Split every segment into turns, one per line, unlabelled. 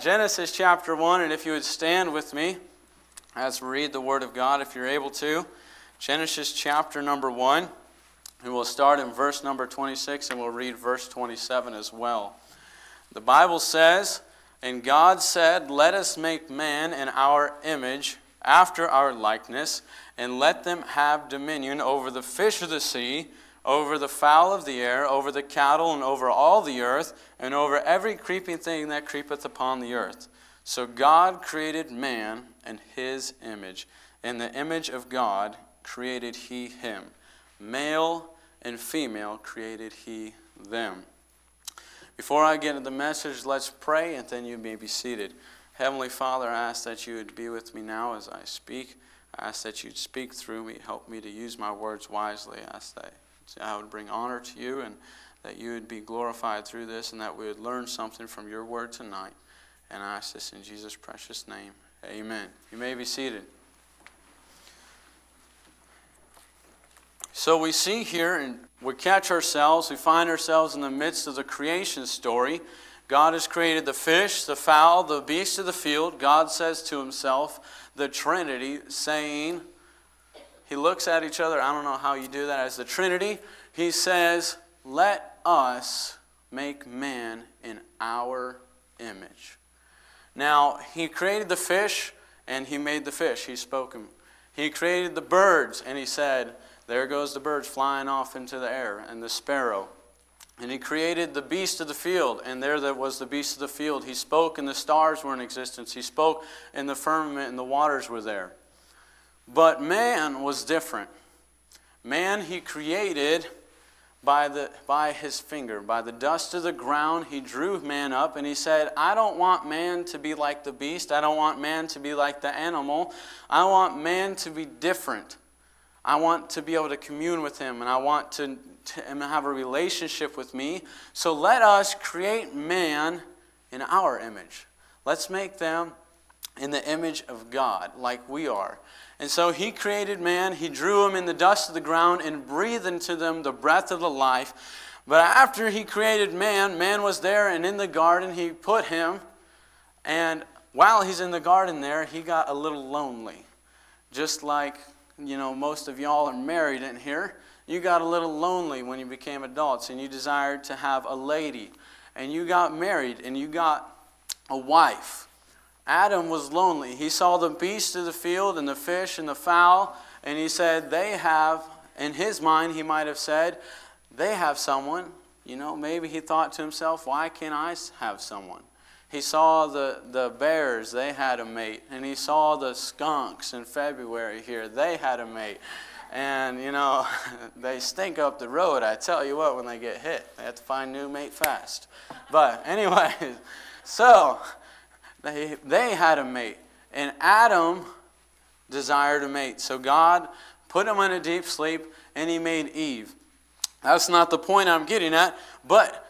Genesis chapter 1, and if you would stand with me as we read the Word of God, if you're able to. Genesis chapter number 1, and we'll start in verse number 26, and we'll read verse 27 as well. The Bible says, And God said, Let us make man in our image, after our likeness, and let them have dominion over the fish of the sea over the fowl of the air, over the cattle, and over all the earth, and over every creeping thing that creepeth upon the earth. So God created man in his image. In the image of God created he him. Male and female created he them. Before I get into the message, let's pray, and then you may be seated. Heavenly Father, I ask that you would be with me now as I speak. I ask that you'd speak through me, help me to use my words wisely. I ask that I would bring honor to you and that you would be glorified through this and that we would learn something from your word tonight. And I ask this in Jesus' precious name. Amen. You may be seated. So we see here, and we catch ourselves, we find ourselves in the midst of the creation story. God has created the fish, the fowl, the beast of the field. God says to himself, the Trinity, saying, he looks at each other. I don't know how you do that as the Trinity. He says, Let us make man in our image. Now, he created the fish and he made the fish. He spoke him. He created the birds and he said, There goes the birds flying off into the air and the sparrow. And he created the beast of the field, and there that was the beast of the field. He spoke, and the stars were in existence. He spoke, and the firmament and the waters were there. But man was different. Man he created by, the, by his finger, by the dust of the ground. He drew man up and he said, I don't want man to be like the beast. I don't want man to be like the animal. I want man to be different. I want to be able to commune with him and I want to, to have a relationship with me. So let us create man in our image. Let's make them in the image of God, like we are. And so he created man, he drew him in the dust of the ground and breathed into them the breath of the life. But after he created man, man was there and in the garden he put him. And while he's in the garden there, he got a little lonely. Just like, you know, most of y'all are married in here. You got a little lonely when you became adults and you desired to have a lady. And you got married and you got a wife. Adam was lonely. He saw the beasts of the field and the fish and the fowl, and he said, They have, in his mind, he might have said, They have someone. You know, maybe he thought to himself, Why can't I have someone? He saw the, the bears, they had a mate. And he saw the skunks in February here, they had a mate. And, you know, they stink up the road. I tell you what, when they get hit, they have to find new mate fast. But, anyway, so they, they had a mate. And Adam desired a mate. So God put him in a deep sleep and he made Eve. That's not the point I'm getting at, but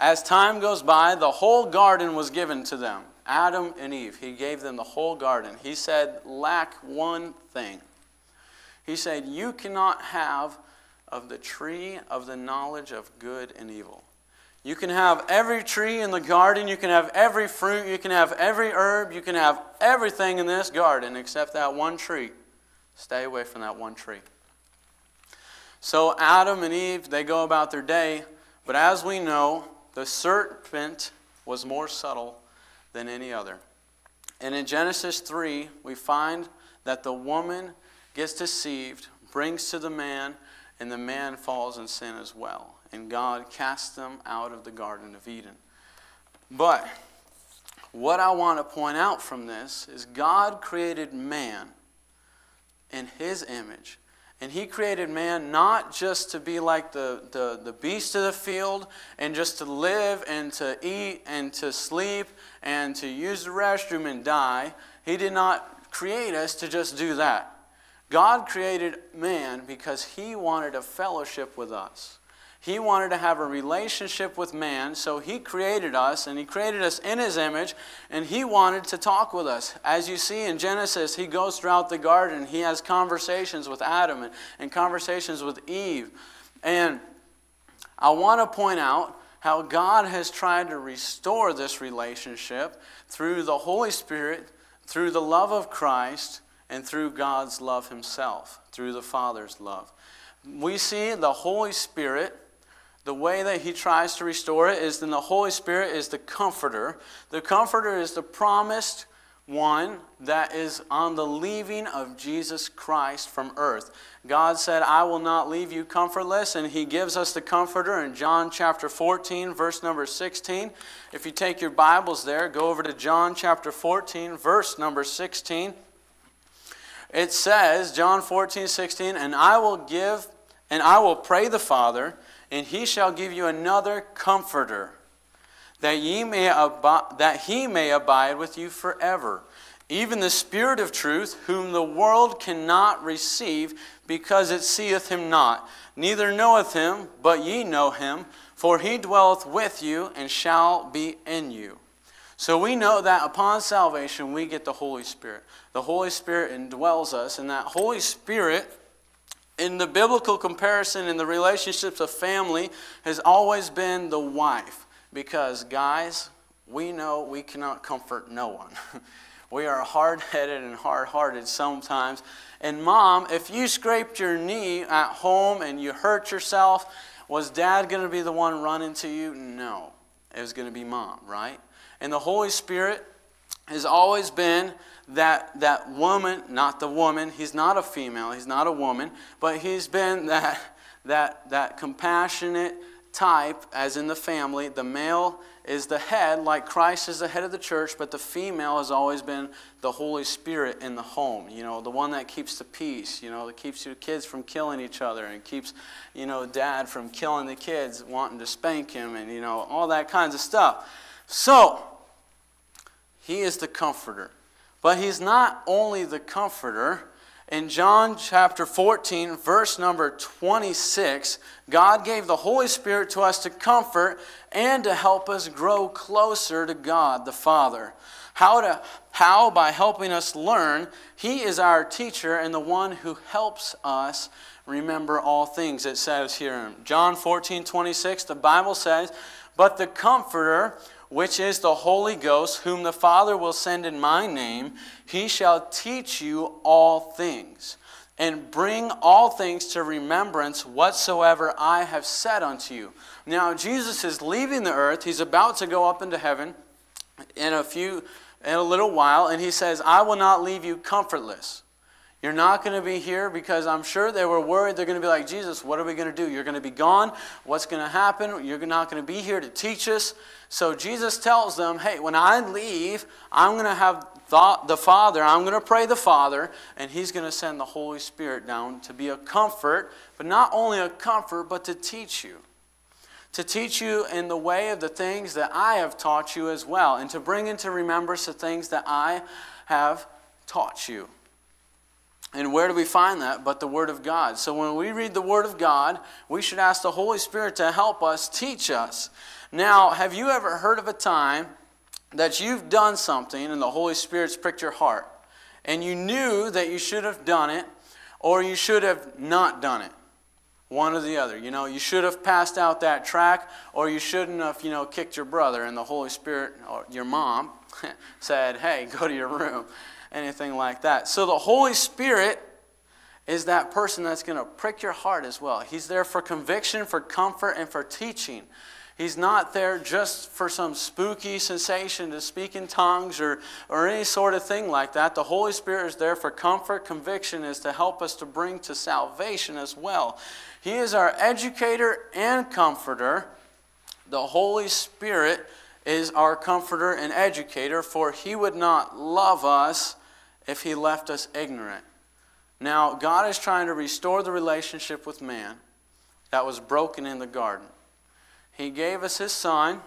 as time goes by, the whole garden was given to them. Adam and Eve. He gave them the whole garden. He said, lack one thing. He said, You cannot have of the tree of the knowledge of good and evil. You can have every tree in the garden, you can have every fruit, you can have every herb, you can have everything in this garden except that one tree. Stay away from that one tree. So Adam and Eve, they go about their day, but as we know, the serpent was more subtle than any other. And in Genesis 3, we find that the woman gets deceived, brings to the man, and the man falls in sin as well and God cast them out of the Garden of Eden. But what I want to point out from this is God created man in his image. And he created man not just to be like the, the, the beast of the field and just to live and to eat and to sleep and to use the restroom and die. He did not create us to just do that. God created man because he wanted a fellowship with us. He wanted to have a relationship with man, so He created us, and He created us in His image, and He wanted to talk with us. As you see in Genesis, He goes throughout the garden. He has conversations with Adam and, and conversations with Eve. And I want to point out how God has tried to restore this relationship through the Holy Spirit, through the love of Christ, and through God's love Himself, through the Father's love. We see the Holy Spirit, the way that He tries to restore it is then the Holy Spirit is the comforter. The comforter is the promised one that is on the leaving of Jesus Christ from earth. God said, I will not leave you comfortless, and He gives us the comforter in John chapter 14, verse number 16. If you take your Bibles there, go over to John chapter 14, verse number 16. It says, John 14, 16, and I will give, and I will pray the Father, and He shall give you another comforter that, ye may ab- that he may abide with you forever. Even the Spirit of truth, whom the world cannot receive, because it seeth him not, neither knoweth him, but ye know him, for he dwelleth with you and shall be in you. So we know that upon salvation we get the Holy Spirit. The Holy Spirit indwells us, and that Holy Spirit, in the biblical comparison in the relationships of family, has always been the wife. Because, guys, we know we cannot comfort no one. we are hard headed and hard hearted sometimes. And, mom, if you scraped your knee at home and you hurt yourself, was dad going to be the one running to you? No. It was going to be mom, right? And the Holy Spirit has always been that, that woman, not the woman, he's not a female, he's not a woman, but he's been that, that, that compassionate, type, as in the family, the male is the head, like Christ is the head of the church, but the female has always been the Holy Spirit in the home. You know, the one that keeps the peace, you know, that keeps your kids from killing each other and keeps, you know, dad from killing the kids, wanting to spank him and, you know, all that kinds of stuff. So, he is the comforter. But he's not only the comforter, in John chapter 14, verse number 26, God gave the Holy Spirit to us to comfort and to help us grow closer to God the Father. How, to, how? By helping us learn. He is our teacher and the one who helps us remember all things. It says here in John 14, 26, the Bible says, But the Comforter, which is the Holy Ghost, whom the Father will send in my name, he shall teach you all things, and bring all things to remembrance whatsoever I have said unto you. Now, Jesus is leaving the earth. He's about to go up into heaven in a few in a little while, and he says, I will not leave you comfortless. You're not going to be here because I'm sure they were worried. They're going to be like, Jesus, what are we going to do? You're going to be gone. What's going to happen? You're not going to be here to teach us. So Jesus tells them, hey, when I leave, I'm going to have the Father, I'm going to pray the Father, and He's going to send the Holy Spirit down to be a comfort, but not only a comfort, but to teach you. To teach you in the way of the things that I have taught you as well, and to bring into remembrance the things that I have taught you. And where do we find that but the Word of God? So when we read the Word of God, we should ask the Holy Spirit to help us, teach us. Now, have you ever heard of a time that you've done something and the Holy Spirit's pricked your heart? And you knew that you should have done it or you should have not done it? One or the other. You know, you should have passed out that track or you shouldn't have, you know, kicked your brother and the Holy Spirit or your mom said, hey, go to your room anything like that. So the Holy Spirit is that person that's going to prick your heart as well. He's there for conviction, for comfort, and for teaching. He's not there just for some spooky sensation to speak in tongues or, or any sort of thing like that. The Holy Spirit is there for comfort, conviction, is to help us to bring to salvation as well. He is our educator and comforter. The Holy Spirit is our comforter and educator, for he would not love us if he left us ignorant. Now, God is trying to restore the relationship with man that was broken in the garden. He gave us his son.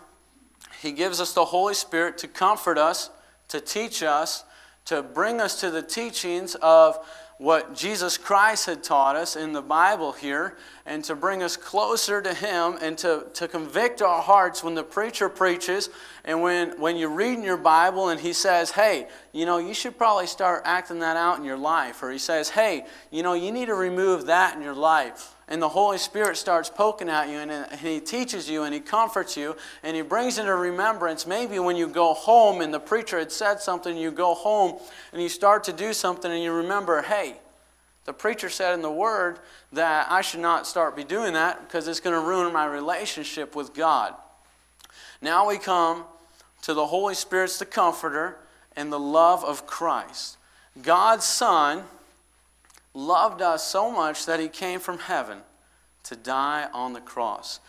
He gives us the Holy Spirit to comfort us, to teach us, to bring us to the teachings of what Jesus Christ had taught us in the Bible here, and to bring us closer to Him and to, to convict our hearts when the preacher preaches And when, when you're reading your Bible and he says, hey, you know, you should probably start acting that out in your life. Or he says, hey, you know, you need to remove that in your life. And the Holy Spirit starts poking at you and, and he teaches you and he comforts you and he brings into remembrance. Maybe when you go home and the preacher had said something, you go home and you start to do something and you remember, hey, the preacher said in the Word that I should not start be doing that because it's going to ruin my relationship with God. Now we come to the Holy Spirit's the Comforter and the love of Christ. God's Son loved us so much that He came from heaven to die on the cross.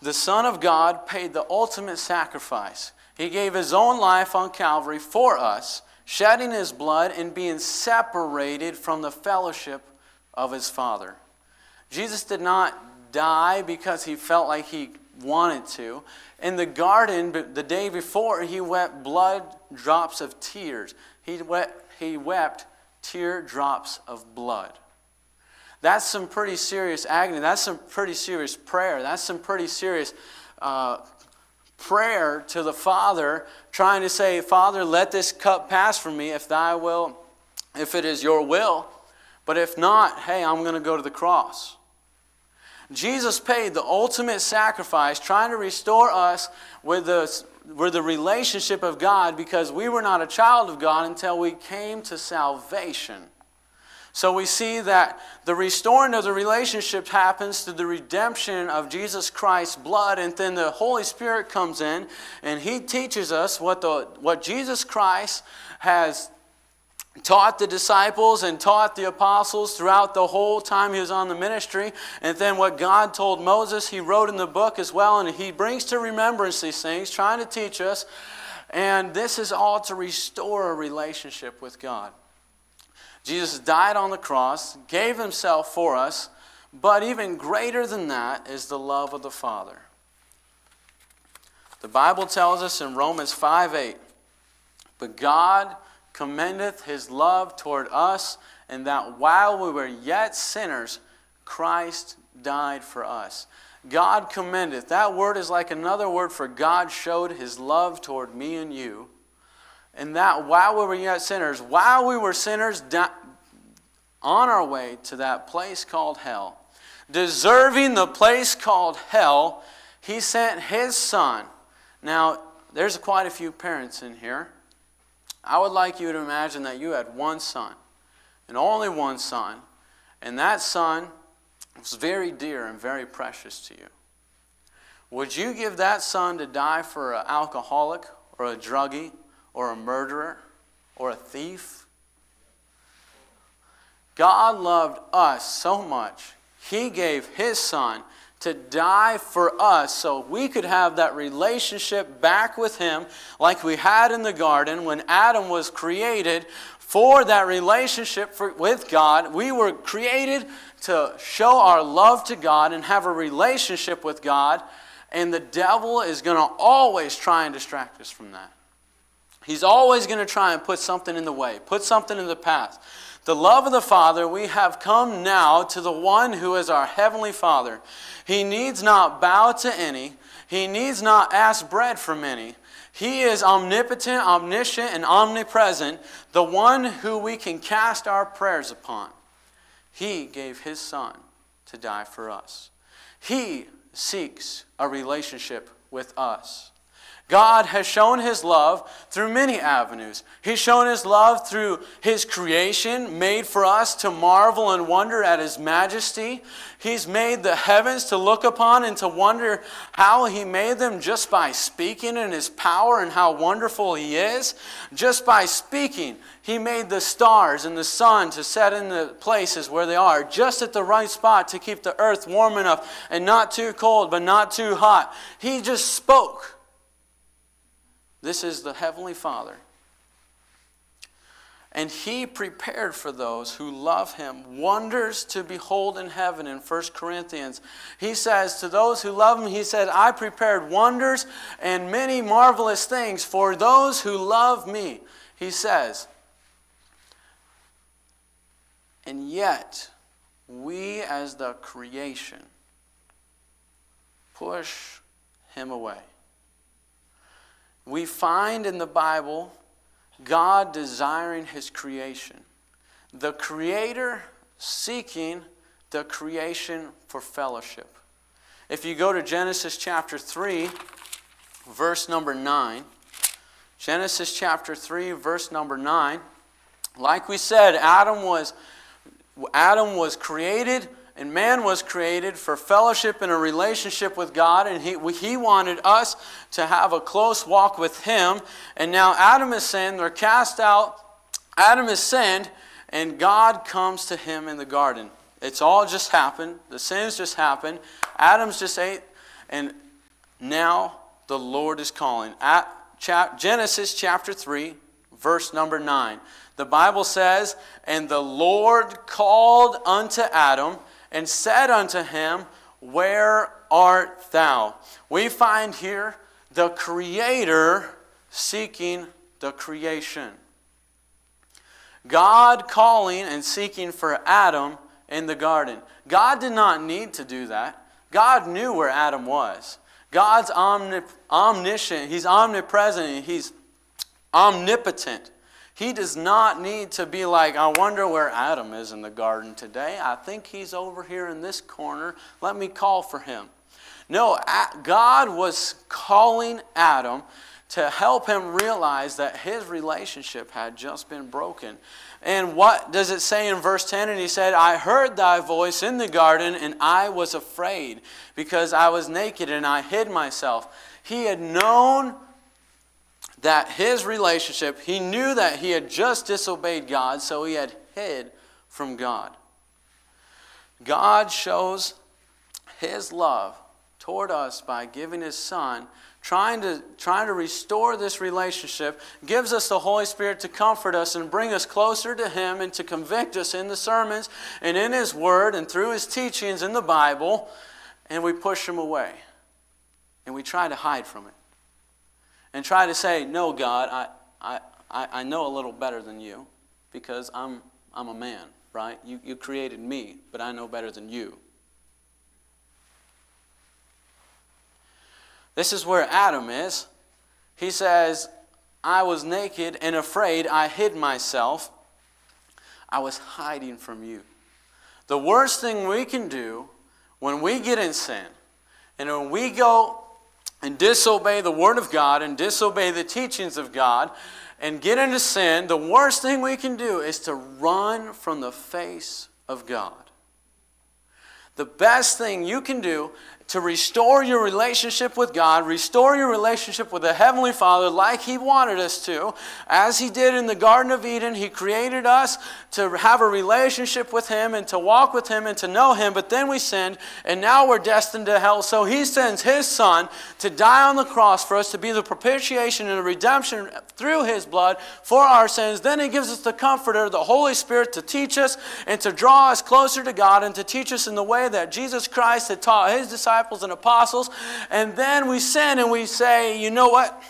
The Son of God paid the ultimate sacrifice. He gave His own life on Calvary for us shedding his blood and being separated from the fellowship of his Father. Jesus did not die because he felt like he wanted to. In the garden, the day before, he wept blood drops of tears. He wept, he wept tear drops of blood. That's some pretty serious agony. That's some pretty serious prayer. That's some pretty serious uh, prayer to the Father, trying to say, Father, let this cup pass from me if thy will, if it is your will. But if not, hey, I'm going to go to the cross. Jesus paid the ultimate sacrifice, trying to restore us with the, with the relationship of God because we were not a child of God until we came to salvation. So we see that the restoring of the relationship happens through the redemption of Jesus Christ's blood, and then the Holy Spirit comes in and He teaches us what, the, what Jesus Christ has taught the disciples and taught the apostles throughout the whole time he was on the ministry. And then what God told Moses, he wrote in the book as well, and he brings to remembrance these things, trying to teach us. And this is all to restore a relationship with God. Jesus died on the cross, gave himself for us, but even greater than that is the love of the Father. The Bible tells us in Romans 5 8, but God commendeth his love toward us, and that while we were yet sinners, Christ died for us. God commendeth. That word is like another word for God showed his love toward me and you. And that while we were yet sinners, while we were sinners, on our way to that place called hell, deserving the place called hell, he sent his son. Now, there's quite a few parents in here. I would like you to imagine that you had one son, and only one son, and that son was very dear and very precious to you. Would you give that son to die for an alcoholic or a druggie or a murderer or a thief? God loved us so much, He gave His Son to die for us so we could have that relationship back with Him like we had in the garden when Adam was created for that relationship for, with God. We were created to show our love to God and have a relationship with God, and the devil is going to always try and distract us from that. He's always going to try and put something in the way, put something in the path. The love of the Father, we have come now to the one who is our heavenly Father. He needs not bow to any, he needs not ask bread from any. He is omnipotent, omniscient, and omnipresent, the one who we can cast our prayers upon. He gave his Son to die for us. He seeks a relationship with us. God has shown his love through many avenues. He's shown his love through his creation, made for us to marvel and wonder at his majesty. He's made the heavens to look upon and to wonder how he made them just by speaking and his power and how wonderful he is. Just by speaking, he made the stars and the sun to set in the places where they are, just at the right spot to keep the earth warm enough and not too cold but not too hot. He just spoke this is the Heavenly Father. And he prepared for those who love him wonders to behold in heaven in 1 Corinthians. He says, To those who love him, he said, I prepared wonders and many marvelous things for those who love me. He says, And yet, we as the creation push him away. We find in the Bible God desiring his creation, the creator seeking the creation for fellowship. If you go to Genesis chapter 3, verse number 9, Genesis chapter 3, verse number 9, like we said, Adam was, Adam was created and man was created for fellowship and a relationship with God, and he, he wanted us to have a close walk with Him. And now Adam is sinned, they're cast out. Adam is sinned, and God comes to him in the garden. It's all just happened. The sins just happened. Adam's just ate, and now the Lord is calling. At Genesis chapter 3, verse number 9. The Bible says, And the Lord called unto Adam and said unto him, Where art thou? We find here the Creator seeking the creation. God calling and seeking for Adam in the garden. God did not need to do that. God knew where Adam was. God's omnip- omniscient, He's omnipresent, He's omnipotent. He does not need to be like, I wonder where Adam is in the garden today. I think he's over here in this corner. Let me call for him. No, God was calling Adam to help him realize that his relationship had just been broken. And what does it say in verse 10? And he said, I heard thy voice in the garden, and I was afraid because I was naked and I hid myself. He had known that his relationship, he knew that he had just disobeyed God, so he had hid from God. God shows his love toward us by giving his son trying to, trying to restore this relationship, gives us the Holy Spirit to comfort us and bring us closer to Him and to convict us in the sermons and in His Word and through His teachings in the Bible, and we push Him away. And we try to hide from it and try to say, No, God, I, I, I know a little better than you because I'm, I'm a man, right? You, you created me, but I know better than you. This is where Adam is. He says, I was naked and afraid. I hid myself. I was hiding from you. The worst thing we can do when we get in sin and when we go and disobey the Word of God and disobey the teachings of God and get into sin, the worst thing we can do is to run from the face of God. The best thing you can do to restore your relationship with God, restore your relationship with the Heavenly Father like He wanted us to. As He did in the Garden of Eden, He created us to have a relationship with Him and to walk with Him and to know Him, but then we sinned and now we're destined to hell. So He sends His Son to die on the cross for us to be the propitiation and the redemption through His blood for our sins. Then He gives us the Comforter, the Holy Spirit, to teach us and to draw us closer to God and to teach us in the way that Jesus Christ had taught His disciples disciples and apostles, and then we sin and we say, you know what?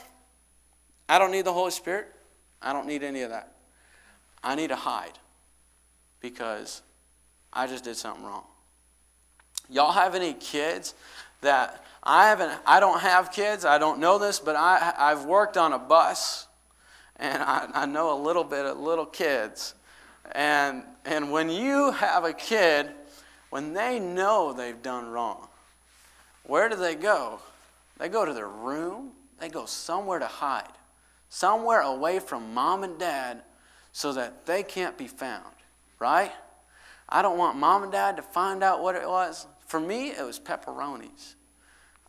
I don't need the Holy Spirit. I don't need any of that. I need to hide because I just did something wrong. Y'all have any kids that I haven't I don't have kids, I don't know this, but I I've worked on a bus and I, I know a little bit of little kids. And and when you have a kid, when they know they've done wrong, where do they go? They go to their room, they go somewhere to hide, somewhere away from mom and dad so that they can't be found, right? I don't want mom and dad to find out what it was. For me, it was pepperonis.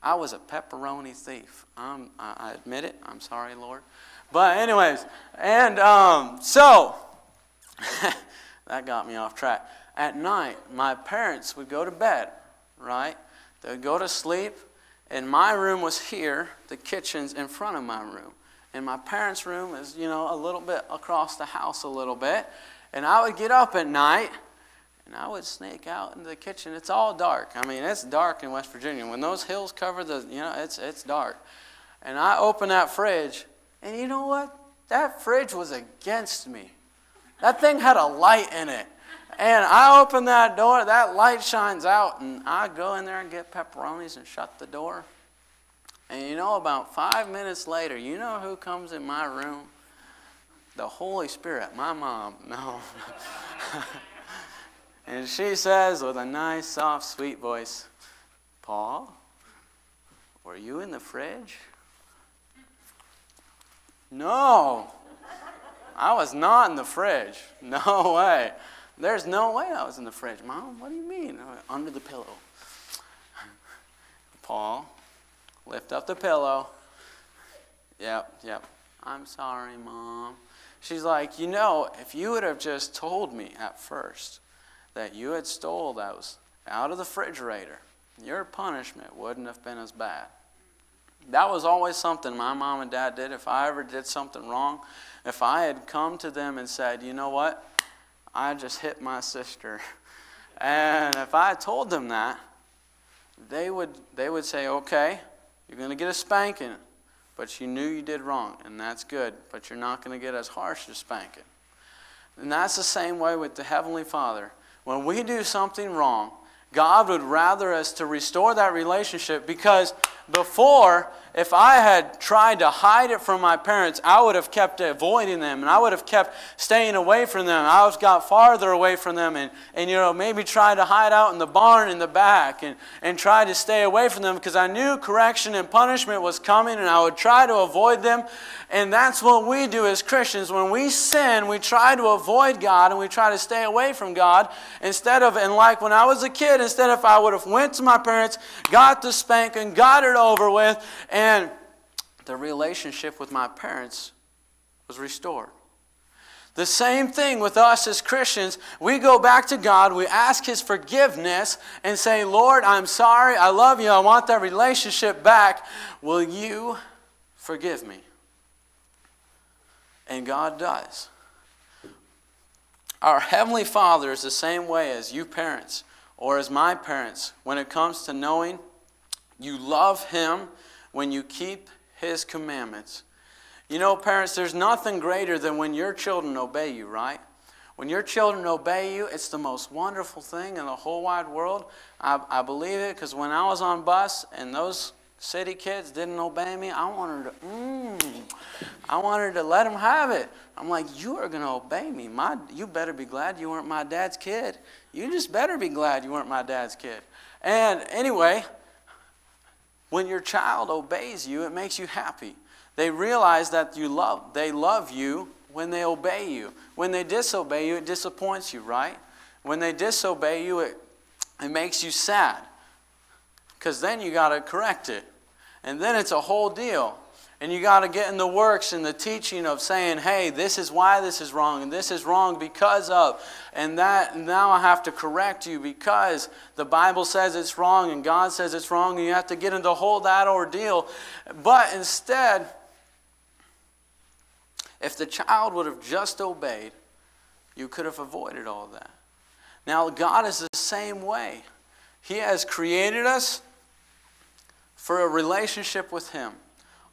I was a pepperoni thief. I, I admit it. I'm sorry, Lord. But, anyways, and um, so that got me off track. At night, my parents would go to bed, right? They would go to sleep, and my room was here, the kitchen's in front of my room. And my parents' room is, you know, a little bit across the house a little bit. And I would get up at night and I would sneak out into the kitchen. It's all dark. I mean, it's dark in West Virginia. When those hills cover the, you know, it's, it's dark. And I open that fridge, and you know what? That fridge was against me. That thing had a light in it. And I open that door, that light shines out, and I go in there and get pepperonis and shut the door. And you know, about five minutes later, you know who comes in my room? The Holy Spirit, my mom. No. and she says with a nice, soft, sweet voice, Paul, were you in the fridge? No. I was not in the fridge. No way. There's no way I was in the fridge. Mom, what do you mean? Under the pillow. Paul, lift up the pillow. Yep, yep. I'm sorry, Mom. She's like, you know, if you would have just told me at first that you had stole those out of the refrigerator, your punishment wouldn't have been as bad. That was always something my mom and dad did. If I ever did something wrong, if I had come to them and said, you know what, I just hit my sister, and if I told them that, they would, they would say, okay, you're going to get a spanking, but you knew you did wrong, and that's good, but you're not going to get as harsh as spanking. And that's the same way with the Heavenly Father. When we do something wrong, God would rather us to restore that relationship because before, if I had tried to hide it from my parents, I would have kept avoiding them and I would have kept staying away from them. I was got farther away from them and, and you know, maybe tried to hide out in the barn in the back and, and try to stay away from them because I knew correction and punishment was coming and I would try to avoid them. And that's what we do as Christians. When we sin, we try to avoid God and we try to stay away from God instead of, and like when I was a kid, instead of I would have went to my parents, got the spanking, got it over with, and the relationship with my parents was restored. The same thing with us as Christians. We go back to God, we ask His forgiveness, and say, Lord, I'm sorry, I love you, I want that relationship back. Will you forgive me? And God does. Our Heavenly Father is the same way as you parents or as my parents when it comes to knowing you love Him when you keep His commandments. You know, parents, there's nothing greater than when your children obey you, right? When your children obey you, it's the most wonderful thing in the whole wide world. I, I believe it because when I was on bus and those city kids didn't obey me, I wanted to, mm, I wanted to let them have it. I'm like, you are going to obey me. My, you better be glad you weren't my dad's kid. You just better be glad you weren't my dad's kid. And anyway, when your child obeys you, it makes you happy. They realize that you love, they love you when they obey you. When they disobey you, it disappoints you, right? When they disobey you, it, it makes you sad. Because then you got to correct it. And then it's a whole deal. And you got to get in the works and the teaching of saying, hey, this is why this is wrong, and this is wrong because of. And that now I have to correct you because the Bible says it's wrong and God says it's wrong, and you have to get into whole that ordeal. But instead, if the child would have just obeyed, you could have avoided all that. Now, God is the same way. He has created us for a relationship with Him.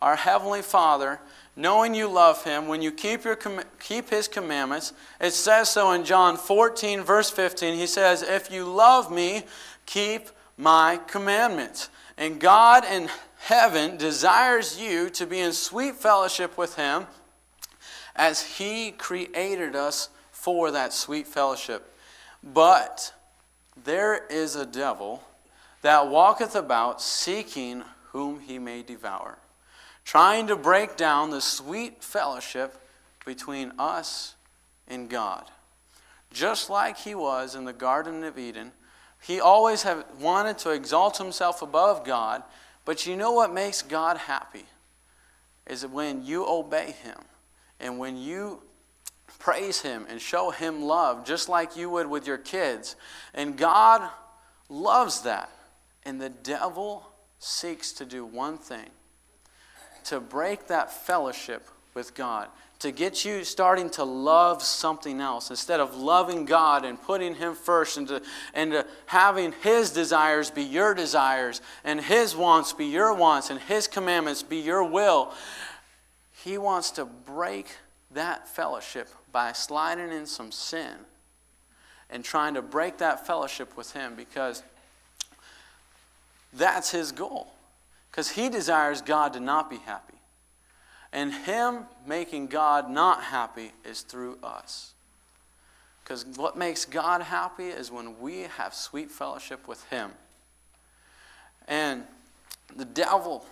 Our Heavenly Father, knowing you love Him, when you keep, your, keep His commandments, it says so in John 14, verse 15. He says, If you love me, keep my commandments. And God in heaven desires you to be in sweet fellowship with Him as He created us for that sweet fellowship. But there is a devil that walketh about seeking whom he may devour, trying to break down the sweet fellowship between us and God. Just like he was in the Garden of Eden, he always have wanted to exalt himself above God, but you know what makes God happy? Is when you obey him and when you praise him and show him love, just like you would with your kids. And God loves that. And the devil seeks to do one thing to break that fellowship with God, to get you starting to love something else instead of loving God and putting Him first and, to, and to having His desires be your desires and His wants be your wants and His commandments be your will. He wants to break that fellowship by sliding in some sin and trying to break that fellowship with Him because that's his goal. Because he desires God to not be happy. And him making God not happy is through us. Because what makes God happy is when we have sweet fellowship with him. And the devil,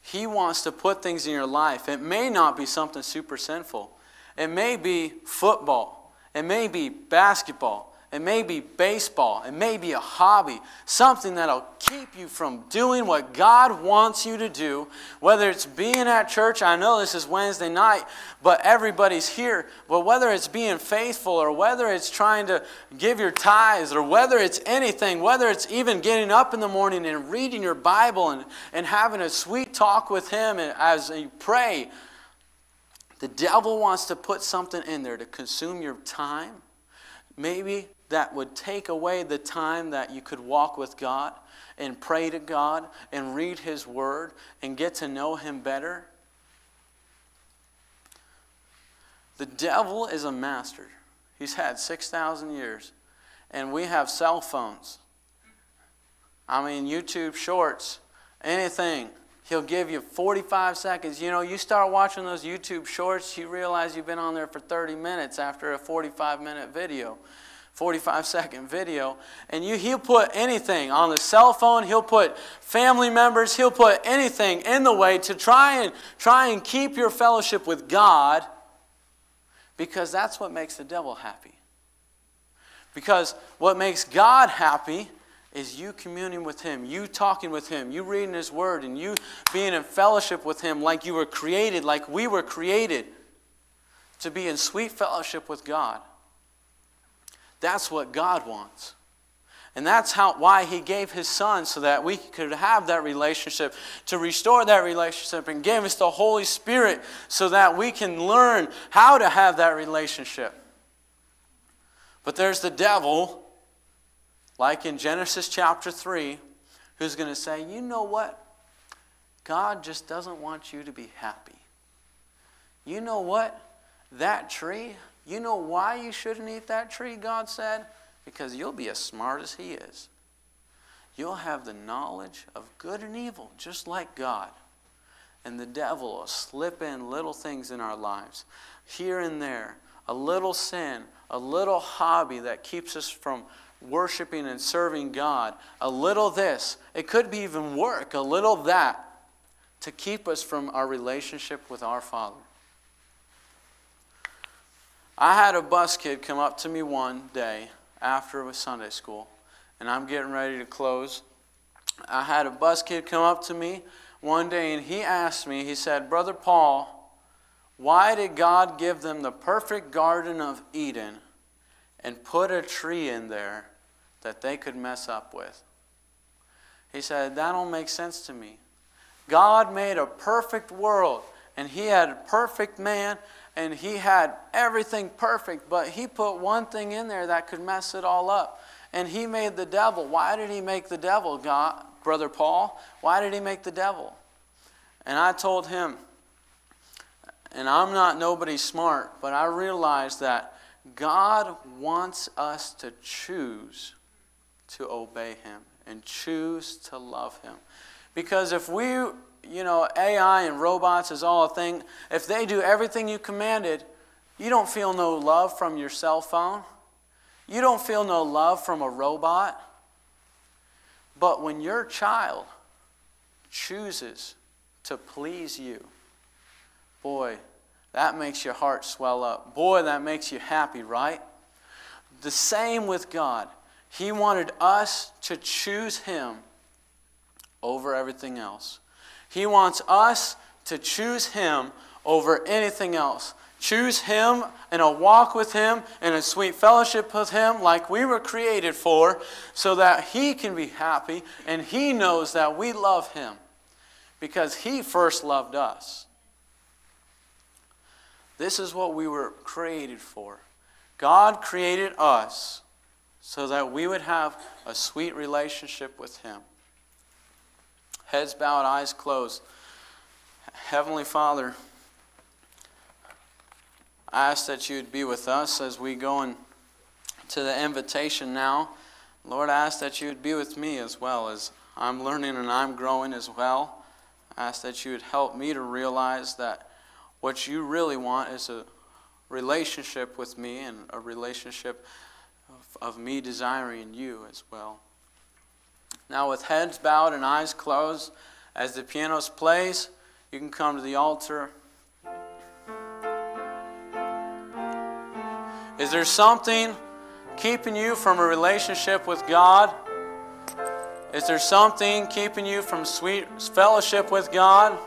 he wants to put things in your life. It may not be something super sinful, it may be football, it may be basketball, it may be baseball. It may be a hobby. Something that'll keep you from doing what God wants you to do. Whether it's being at church, I know this is Wednesday night, but everybody's here. But whether it's being faithful or whether it's trying to give your tithes or whether it's anything, whether it's even getting up in the morning and reading your Bible and, and having a sweet talk with Him as you pray, the devil wants to put something in there to consume your time. Maybe that would take away the time that you could walk with God and pray to God and read His Word and get to know Him better. The devil is a master. He's had 6,000 years. And we have cell phones. I mean, YouTube shorts, anything. He'll give you 45 seconds. You know, you start watching those YouTube shorts, you realize you've been on there for 30 minutes after a 45 minute video. 45 second video and you he'll put anything on the cell phone he'll put family members he'll put anything in the way to try and try and keep your fellowship with god because that's what makes the devil happy because what makes god happy is you communing with him you talking with him you reading his word and you being in fellowship with him like you were created like we were created to be in sweet fellowship with god that's what God wants. And that's how, why he gave his son so that we could have that relationship, to restore that relationship, and gave us the Holy Spirit so that we can learn how to have that relationship. But there's the devil, like in Genesis chapter 3, who's going to say, You know what? God just doesn't want you to be happy. You know what? That tree, you know why you shouldn't eat that tree, God said? Because you'll be as smart as He is. You'll have the knowledge of good and evil, just like God. And the devil will slip in little things in our lives, here and there, a little sin, a little hobby that keeps us from worshiping and serving God, a little this. It could be even work, a little that, to keep us from our relationship with our Father. I had a bus kid come up to me one day after was Sunday school, and I'm getting ready to close. I had a bus kid come up to me one day and he asked me, he said, Brother Paul, why did God give them the perfect Garden of Eden and put a tree in there that they could mess up with? He said, That don't make sense to me. God made a perfect world, and He had a perfect man and he had everything perfect, but he put one thing in there that could mess it all up. And he made the devil. Why did he make the devil, God, Brother Paul? Why did he make the devil? And I told him, and I'm not nobody smart, but I realized that God wants us to choose to obey him and choose to love him. Because if we you know, AI and robots is all a thing. If they do everything you commanded, you don't feel no love from your cell phone. You don't feel no love from a robot. But when your child chooses to please you, boy, that makes your heart swell up. Boy, that makes you happy, right? The same with God. He wanted us to choose Him over everything else. He wants us to choose Him over anything else. Choose Him and a walk with Him and a sweet fellowship with Him like we were created for so that He can be happy and He knows that we love Him because He first loved us. This is what we were created for. God created us so that we would have a sweet relationship with Him heads bowed, eyes closed. Heavenly Father, I ask that you would be with us as we go in to the invitation now. Lord, I ask that you would be with me as well as I'm learning and I'm growing as well. I ask that you would help me to realize that what you really want is a relationship with me and a relationship of, of me desiring you as well. Now, with heads bowed and eyes closed, as the piano plays, you can come to the altar. Is there something keeping you from a relationship with God? Is there something keeping you from sweet fellowship with God?